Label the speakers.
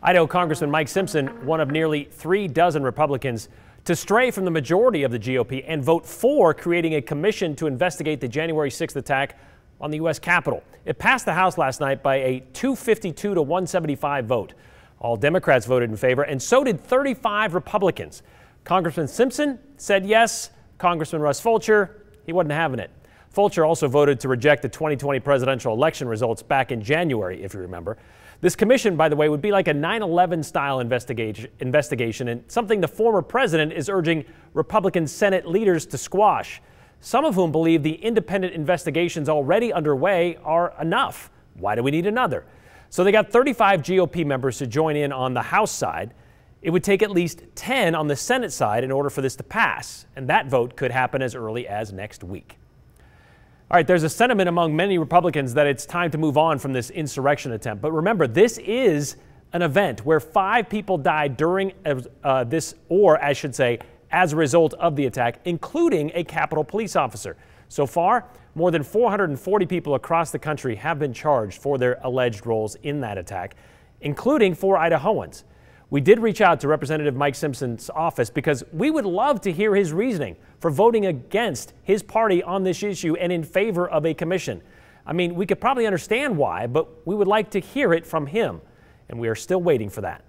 Speaker 1: Idaho Congressman Mike Simpson, one of nearly three dozen Republicans to stray from the majority of the GOP and vote for creating a commission to investigate the January 6th attack on the U.S. Capitol. It passed the House last night by a 252 to 175 vote. All Democrats voted in favor, and so did 35 Republicans. Congressman Simpson said yes. Congressman Russ Fulcher, he wasn't having it. Fulcher also voted to reject the 2020 presidential election results back in January, if you remember. This commission, by the way, would be like a 9 11 style investigation, investigation and something the former president is urging Republican Senate leaders to squash, some of whom believe the independent investigations already underway are enough. Why do we need another? So they got 35 GOP members to join in on the House side. It would take at least 10 on the Senate side in order for this to pass, and that vote could happen as early as next week. All right, there's a sentiment among many Republicans that it's time to move on from this insurrection attempt. But remember, this is an event where five people died during uh, this, or I should say, as a result of the attack, including a Capitol police officer. So far, more than 440 people across the country have been charged for their alleged roles in that attack, including four Idahoans. We did reach out to Representative Mike Simpson's office because we would love to hear his reasoning for voting against his party on this issue and in favor of a commission. I mean, we could probably understand why, but we would like to hear it from him, and we are still waiting for that.